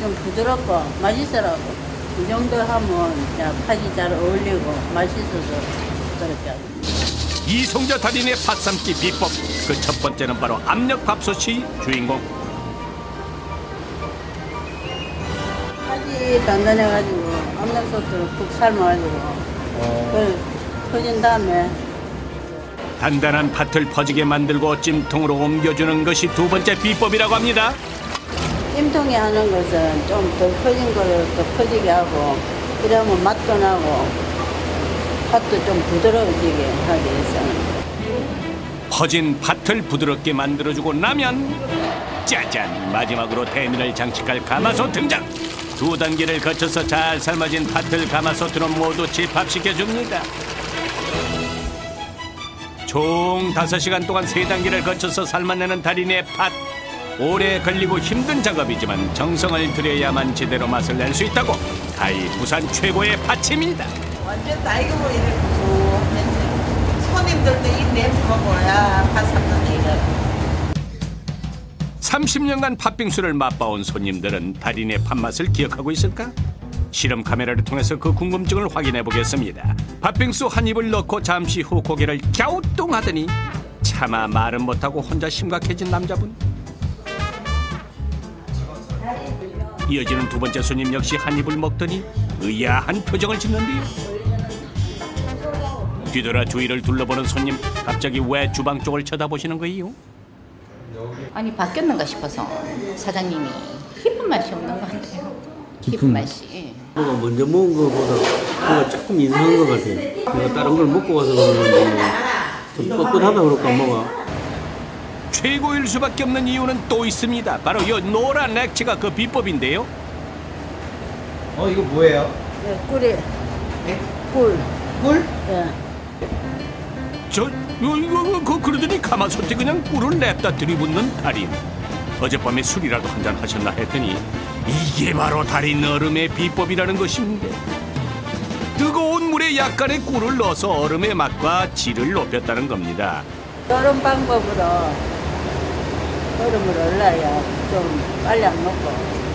좀 부드럽고 맛있어라고. 이 정도 하면 야, 팥이 잘 어울리고 맛있어서 그렇게 이송자 달인의 팥 삶기 비법. 그 첫 번째는 바로 압력 밥솥이 주인공. 팥이 단단해가지고 압력솥으로 푹 삶아가지고 그걸 퍼진 다음에 단단한 팥을 퍼지게 만들고 찜통으로 옮겨주는 것이 두 번째 비법이라고 합니다 찜통에 하는 것은 좀 더 퍼진 거를 더 퍼지게 하고 그러면 맛도 나고 팥도 좀 부드러워지게 하기 위해서는 퍼진 팥을 부드럽게 만들어주고 나면 짜잔 마지막으로 대면을 장식할 가마솥 등장! 두 단계를 거쳐서 잘 삶아진 팥을 가마솥으로 모두 집합시켜줍니다. 총 다섯 시간 동안 세 단계를 거쳐서 삶아내는 달인의 팥 오래 걸리고 힘든 작업이지만 정성을 들여야만 제대로 맛을 낼 수 있다고 가히 부산 최고의 팥입니다 완전 나이가 이렇게 구수했는데 손님들도 이 냄새 먹어야 밥 샀는데 이거 30년간 팥빙수를 맛봐온 손님들은 달인의 팥맛을 기억하고 있을까? 실험 카메라를 통해서 그 궁금증을 확인해 보겠습니다. 팥빙수 한 입을 넣고 잠시 후 고개를 갸우뚱 하더니 차마 말은 못하고 혼자 심각해진 남자분. 이어지는 두 번째 손님 역시 한 입을 먹더니 의아한 표정을 짓는데요. 뒤돌아 주위를 둘러보는 손님 갑자기 왜 주방 쪽을 쳐다보시는 거예요? 아니 바뀌었는가 싶어서 사장님이 깊은 맛이 없는 것 같아요. 깊은 맛이. 뭐가 먼저 먹은 거보다 그거 조금 이상한 것 같아요. 내가 다른 걸 먹고 와서 그러는데 좀 뻣뻣하다 그럴까 뭐가. 최고일 수밖에 없는 이유는 또 있습니다. 바로 이 노란 액체가 그 비법인데요. 어 이거 뭐예요? 예, 꿀이 꿀 꿀? 예. 저 이거, 이거 그 그러더니 가마솥에 그냥 꿀을 냅다 들이붓는 달인. 어젯밤에 술이라도 한 잔 하셨나 했더니 이게 바로 달인 얼음의 비법이라는 것인데 뜨거운 물에 약간의 꿀을 넣어서 얼음의 맛과 질을 높였다는 겁니다. 이런 방법으로 얼음을 얼라야 좀 빨리 안 녹고